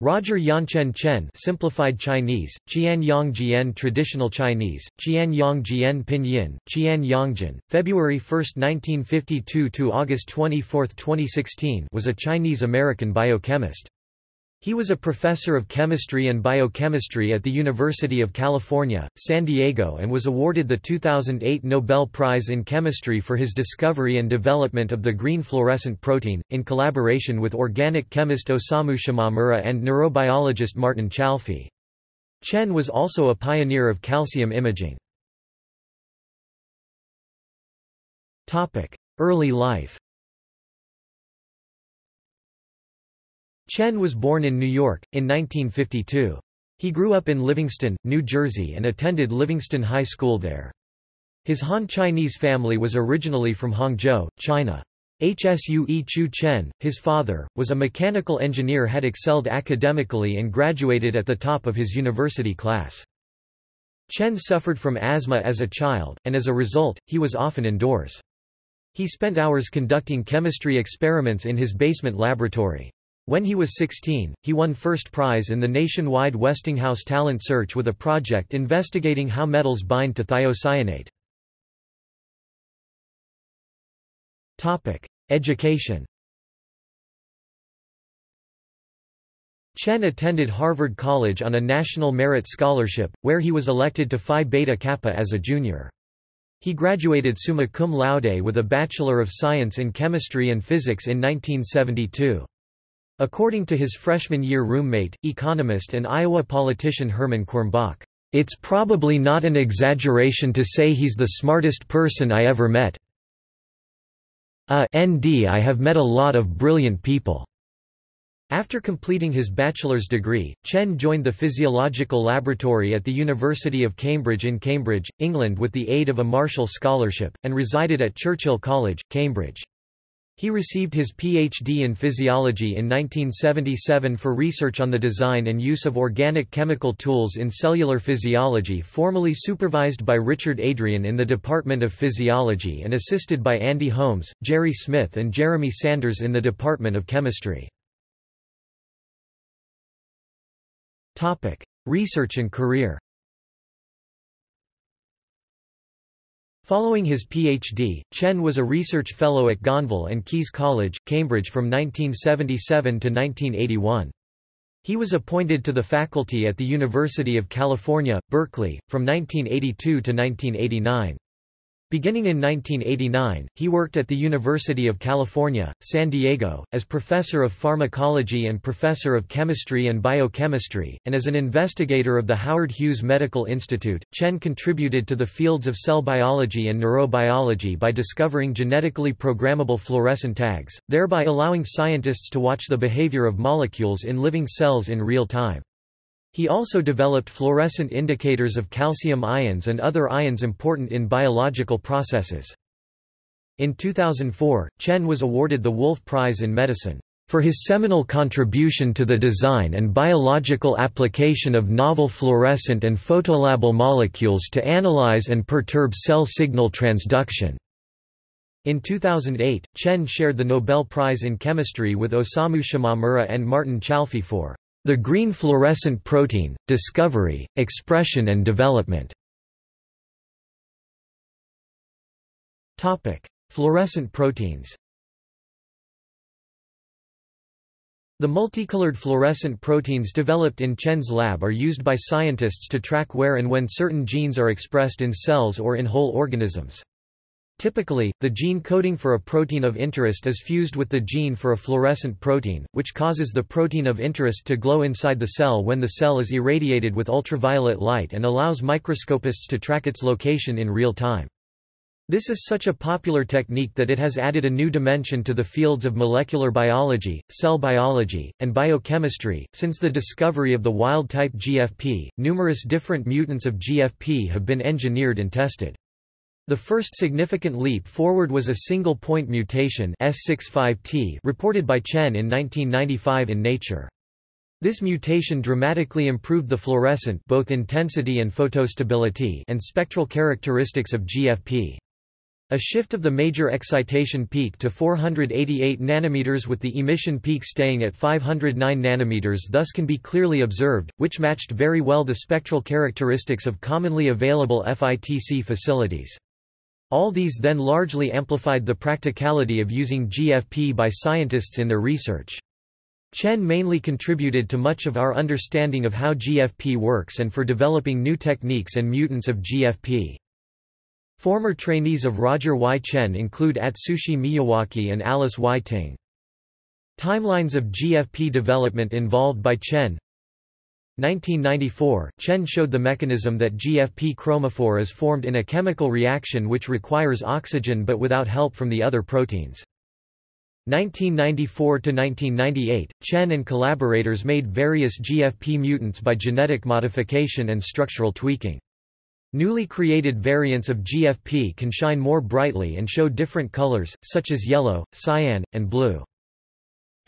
Roger Yonchien Tsien simplified Chinese, Qian Yongjian Traditional Chinese, Qian Yongjian Pinyin, Qian Yongjin, February 1, 1952 to August 24, 2016 was a Chinese-American biochemist. He was a professor of chemistry and biochemistry at the University of California, San Diego and was awarded the 2008 Nobel Prize in Chemistry for his discovery and development of the green fluorescent protein, in collaboration with organic chemist Osamu Shimomura and neurobiologist Martin Chalfie. Tsien was also a pioneer of calcium imaging. Early life Tsien was born in New York, in 1952. He grew up in Livingston, New Jersey and attended Livingston High School there. His Han Chinese family was originally from Hangzhou, China. Hsue Chu Tsien, his father, was a mechanical engineer had excelled academically and graduated at the top of his university class. Tsien suffered from asthma as a child, and as a result, he was often indoors. He spent hours conducting chemistry experiments in his basement laboratory. When he was 16, he won first prize in the nationwide Westinghouse Talent Search with a project investigating how metals bind to thiocyanate. Topic: Education Tsien attended Harvard College on a National Merit Scholarship, where he was elected to Phi Beta Kappa as a junior. He graduated summa cum laude with a Bachelor of Science in Chemistry and Physics in 1972. According to his freshman year roommate, economist and Iowa politician Herman Quirmbach, "...it's probably not an exaggeration to say he's the smartest person I ever met. Uh, ND I have met a lot of brilliant people." After completing his bachelor's degree, Tsien joined the Physiological Laboratory at the University of Cambridge in Cambridge, England with the aid of a Marshall Scholarship, and resided at Churchill College, Cambridge. He received his Ph.D. in physiology in 1977 for research on the design and use of organic chemical tools in cellular physiology formally supervised by Richard Adrian in the Department of Physiology and assisted by Andy Holmes, Jerry Smith and Jeremy Sanders in the Department of Chemistry. Research and career Following his Ph.D., Tsien was a research fellow at Gonville and Caius College, Cambridge from 1977 to 1981. He was appointed to the faculty at the University of California, Berkeley, from 1982 to 1989. Beginning in 1989, he worked at the University of California, San Diego, as professor of pharmacology and professor of chemistry and biochemistry, and as an investigator of the Howard Hughes Medical Institute. Tsien contributed to the fields of cell biology and neurobiology by discovering genetically programmable fluorescent tags, thereby allowing scientists to watch the behavior of molecules in living cells in real time. He also developed fluorescent indicators of calcium ions and other ions important in biological processes. In 2004, Tsien was awarded the Wolf Prize in Medicine for his seminal contribution to the design and biological application of novel fluorescent and photolabile molecules to analyze and perturb cell signal transduction. In 2008, Tsien shared the Nobel Prize in Chemistry with Osamu Shimomura and Martin Chalfie for the green fluorescent protein, discovery, expression and development. Fluorescent proteins The multicolored fluorescent proteins developed in Tsien's lab are used by scientists to track where and when certain genes are expressed in cells or in whole organisms. Typically, the gene coding for a protein of interest is fused with the gene for a fluorescent protein, which causes the protein of interest to glow inside the cell when the cell is irradiated with ultraviolet light and allows microscopists to track its location in real time. This is such a popular technique that it has added a new dimension to the fields of molecular biology, cell biology, and biochemistry. Since the discovery of the wild type GFP, numerous different mutants of GFP have been engineered and tested. The first significant leap forward was a single point mutation S65T reported by Tsien in 1995 in Nature. This mutation dramatically improved the fluorescent both intensity and photostability and spectral characteristics of GFP. A shift of the major excitation peak to 488 nanometers with the emission peak staying at 509 nanometers thus can be clearly observed, which matched very well the spectral characteristics of commonly available FITC facilities. All these then largely amplified the practicality of using GFP by scientists in their research. Tsien mainly contributed to much of our understanding of how GFP works and for developing new techniques and mutants of GFP. Former trainees of Roger Y. Tsien include Atsushi Miyawaki and Alice Y. Ting. Timelines of GFP development involved by Tsien 1994, Tsien showed the mechanism that GFP chromophore is formed in a chemical reaction which requires oxygen but without help from the other proteins. 1994–1998, Tsien and collaborators made various GFP mutants by genetic modification and structural tweaking. Newly created variants of GFP can shine more brightly and show different colors, such as yellow, cyan, and blue.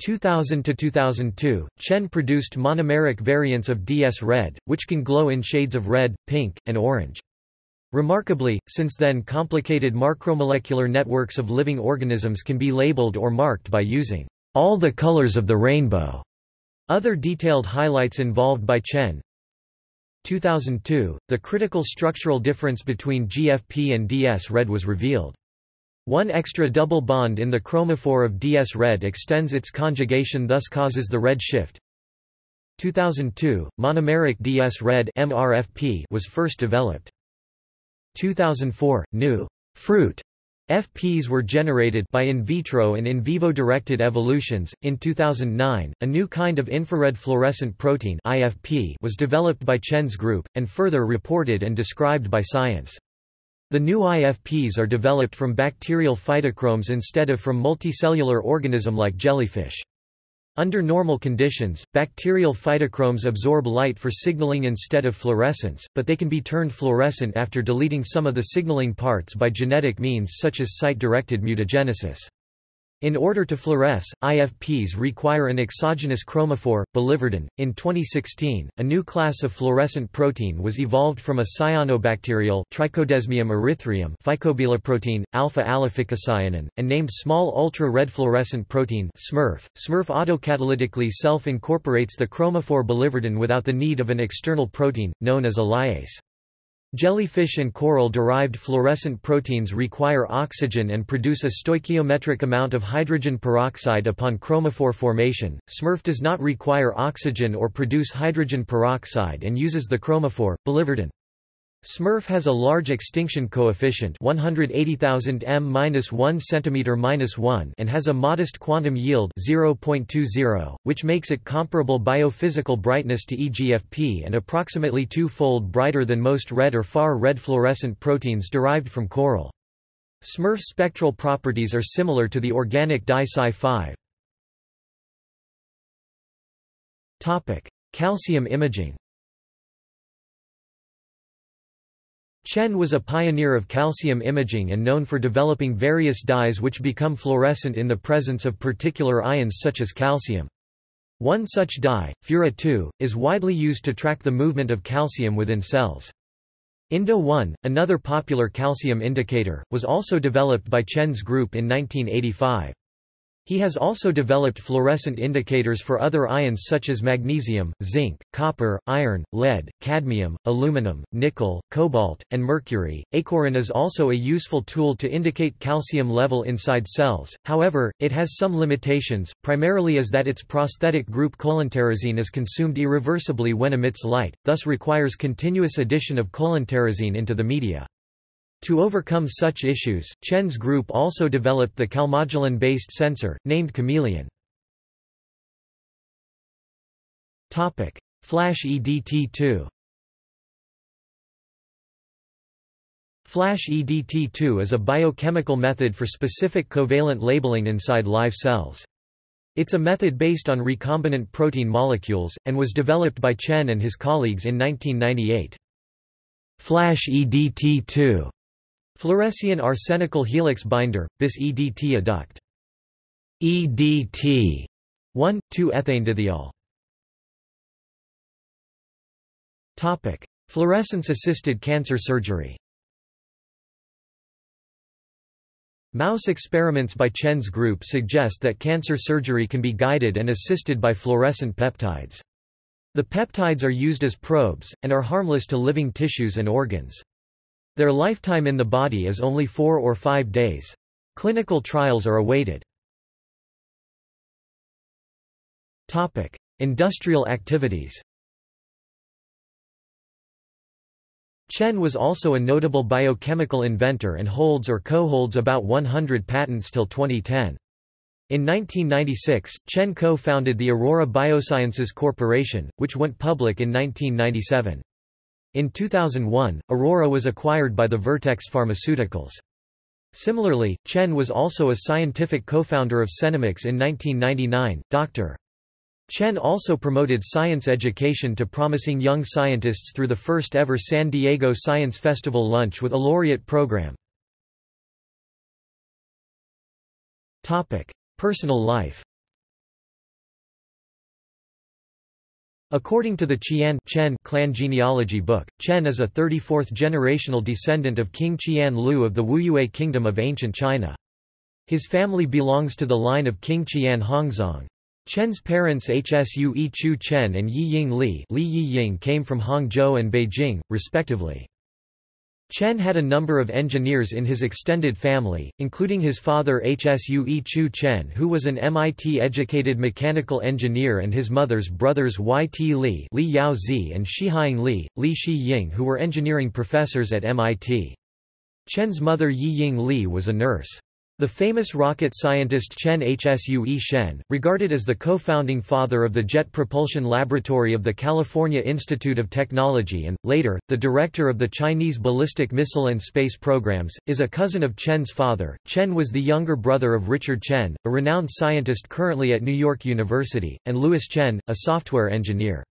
2000 to 2002, Tsien produced monomeric variants of DS Red, which can glow in shades of red, pink, and orange. Remarkably, since then complicated macromolecular networks of living organisms can be labeled or marked by using all the colors of the rainbow. Other detailed highlights involved by Tsien 2002, the critical structural difference between GFP and DS-Red was revealed. One extra double bond in the chromophore of DS-Red extends its conjugation thus causes the red shift. 2002, monomeric DS-Red was first developed. 2004, new fruit FPs were generated by in vitro and in vivo directed evolutions. In 2009, a new kind of infrared fluorescent protein (IFP) was developed by Tsien's group and further reported and described by Science. The new IFPs are developed from bacterial phytochromes instead of from multicellular organism like jellyfish. Under normal conditions, bacterial phytochromes absorb light for signaling instead of fluorescence, but they can be turned fluorescent after deleting some of the signaling parts by genetic means such as site-directed mutagenesis. In order to fluoresce, IFPs require an exogenous chromophore, biliverdin. In 2016, a new class of fluorescent protein was evolved from a cyanobacterial Trichodesmium erythraeum phycobiloprotein, alpha-allophycocyanin, and named small ultra-red fluorescent protein SMURF. SMURF autocatalytically self-incorporates the chromophore biliverdin without the need of an external protein, known as a lyase. Jellyfish and coral-derived fluorescent proteins require oxygen and produce a stoichiometric amount of hydrogen peroxide upon chromophore formation. SMURF does not require oxygen or produce hydrogen peroxide and uses the chromophore, biliverdin. SMURF has a large extinction coefficient 180,000 m-1 cm-1 and has a modest quantum yield 0.20, which makes it comparable biophysical brightness to EGFP and approximately two-fold brighter than most red or far-red fluorescent proteins derived from coral. SMURF spectral properties are similar to the organic dye Cy5. Calcium imaging Tsien was a pioneer of calcium imaging and known for developing various dyes which become fluorescent in the presence of particular ions such as calcium. One such dye, Fura-2, is widely used to track the movement of calcium within cells. Indo-1, another popular calcium indicator, was also developed by Tsien's group in 1985. He has also developed fluorescent indicators for other ions such as magnesium, zinc, copper, iron, lead, cadmium, aluminum, nickel, cobalt, and mercury. Aequorin is also a useful tool to indicate calcium level inside cells, however, it has some limitations, primarily as that its prosthetic group coelenterazine is consumed irreversibly when emits light, thus requires continuous addition of coelenterazine into the media. To overcome such issues, Tsien's group also developed the calmodulin-based sensor, named Cameleon. Flash EDT2 Flash EDT2 is a biochemical method for specific covalent labeling inside live cells. It's a method based on recombinant protein molecules, and was developed by Tsien and his colleagues in 1998. Flash EDT2 Fluorescein arsenical helix binder, bis EDT adduct. EDT 1, 2-ethane Topic: Fluorescence-assisted cancer surgery Mouse experiments by Tsien's group suggest that cancer surgery can be guided and assisted by fluorescent peptides. The peptides are used as probes, and are harmless to living tissues and organs. Their lifetime in the body is only four or five days. Clinical trials are awaited. Industrial activities Tsien was also a notable biochemical inventor and holds or co-holds about 100 patents till 2010. In 1996, Tsien co-founded the Aurora Biosciences Corporation, which went public in 1997. In 2001, Aurora was acquired by the Vertex Pharmaceuticals. Similarly, Tsien was also a scientific co-founder of Senomyx in 1999. Dr. Tsien also promoted science education to promising young scientists through the first ever San Diego Science Festival Lunch with a Laureate program. Topic: Personal life According to the Qian Tsien clan genealogy book, Tsien is a 34th generational descendant of King Qian Liu of the Wuyue Kingdom of ancient China. His family belongs to the line of King Qian Hongzong. Tsien's parents Hsu Chu Tsien and Yi Ying Li, Li Yi Ying came from Hangzhou and Beijing, respectively. Tsien had a number of engineers in his extended family, including his father Hsu Yi Chu Tsien who was an MIT-educated mechanical engineer and his mother's brothers YT Li, Li Yaozi and Shihang Li, Li Shi Ying who were engineering professors at MIT. Tsien's mother Yi Ying Li was a nurse. The famous rocket scientist Tsien Hsue Shen, regarded as the co-founding father of the Jet Propulsion Laboratory of the California Institute of Technology and, later, the director of the Chinese ballistic missile and space programs, is a cousin of Tsien's father. Tsien was the younger brother of Richard Tsien, a renowned scientist currently at New York University, and Louis Tsien, a software engineer.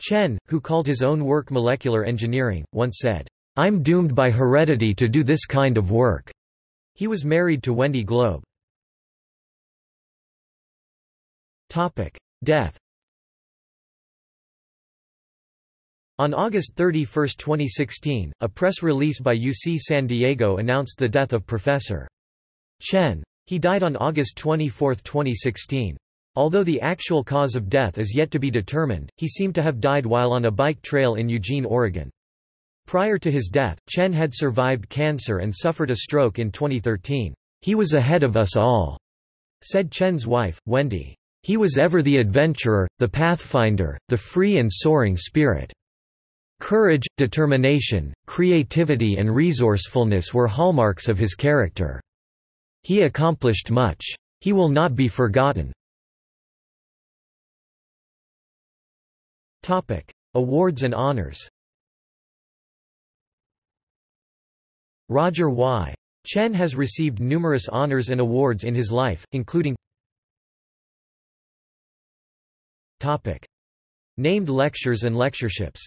Tsien, who called his own work molecular engineering, once said, I'm doomed by heredity to do this kind of work. He was married to Wendy Globe. Death On August 31, 2016, a press release by UC San Diego announced the death of Professor Tsien. He died on August 24, 2016. Although the actual cause of death is yet to be determined, he seemed to have died while on a bike trail in Eugene, Oregon. Prior to his death, Tsien had survived cancer and suffered a stroke in 2013. He was ahead of us all, said Tsien's wife, Wendy. He was ever the adventurer, the pathfinder, the free and soaring spirit. Courage, determination, creativity and resourcefulness were hallmarks of his character. He accomplished much. He will not be forgotten. Awards and honors Roger Y. Tsien has received numerous honors and awards in his life, including Topic. Named lectures and lectureships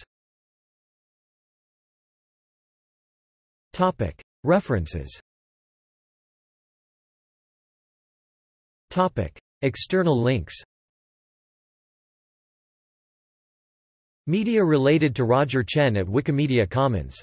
Topic. References Topic. External links Media related to Roger Tsien at Wikimedia Commons